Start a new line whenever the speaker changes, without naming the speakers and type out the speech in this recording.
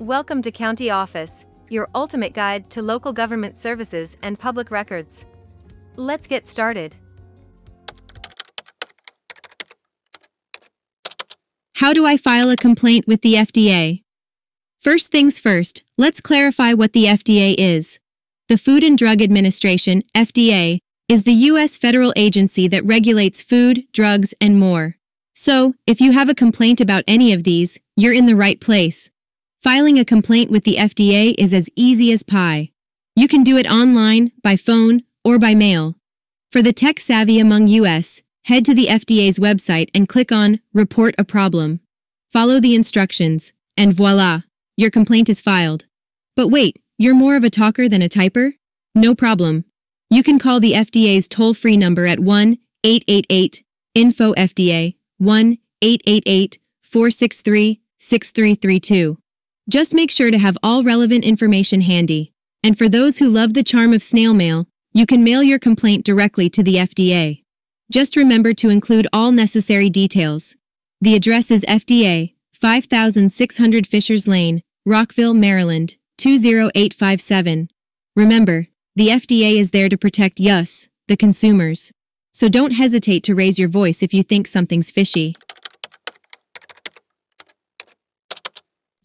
Welcome to County Office, your ultimate guide to local government services and public records. Let's get started.
How do I file a complaint with the FDA? First things first, let's clarify what the FDA is. The Food and Drug Administration, FDA, is the U.S. federal agency that regulates food, drugs, and more. So, if you have a complaint about any of these, you're in the right place. Filing a complaint with the FDA is as easy as pie. You can do it online, by phone, or by mail. For the tech savvy among US, head to the FDA's website and click on Report a Problem. Follow the instructions, and voila, your complaint is filed. But wait, you're more of a talker than a typer? No problem. You can call the FDA's toll-free number at 1-888-INFO-FDA, 1-888-463-6332. Just make sure to have all relevant information handy. And for those who love the charm of snail mail, you can mail your complaint directly to the FDA. Just remember to include all necessary details. The address is FDA, 5600 Fishers Lane, Rockville, Maryland, 20857. Remember, the FDA is there to protect us, the consumers. So don't hesitate to raise your voice if you think something's fishy.